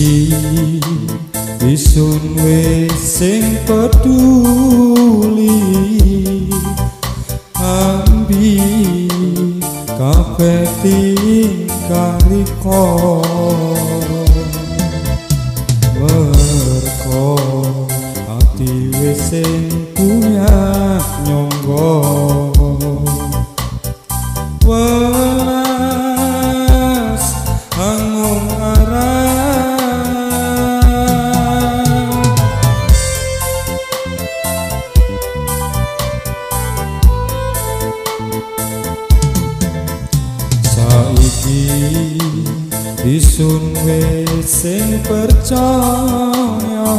Saiki isun wis sing peduli. Ambi kabeh tingkah riko disun wis sing percaya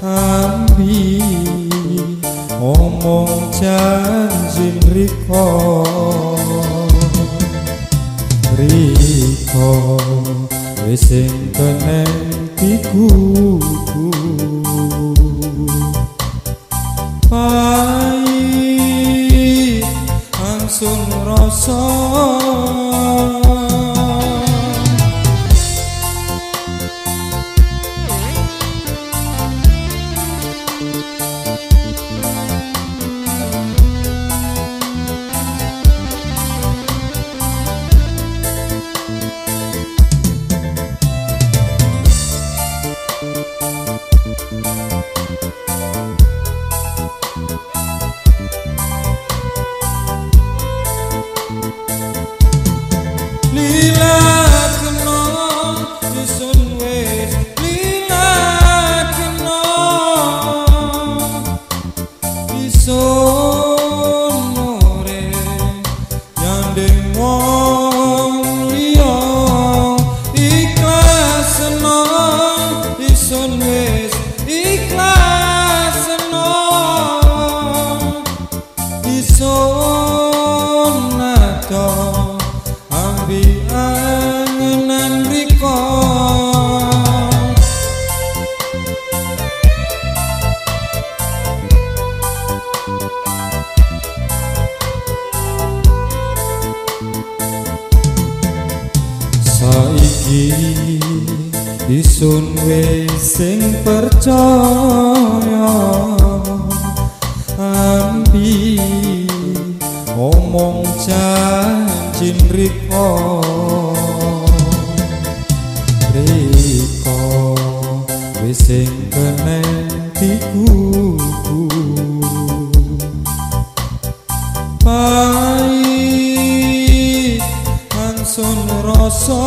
ambi omong janji riko. Riko wis sing kenen dikuku pai angsun rasa isun wis sing percaya ambi omong janji riko riko wis sing kenen dikuku pai angsun rasa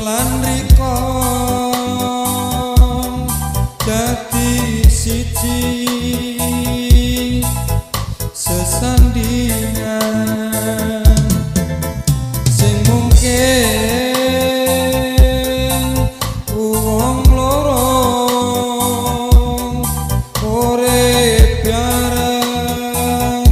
lan riko dadi siji sesandingan sing mungkin wong loro ora biarang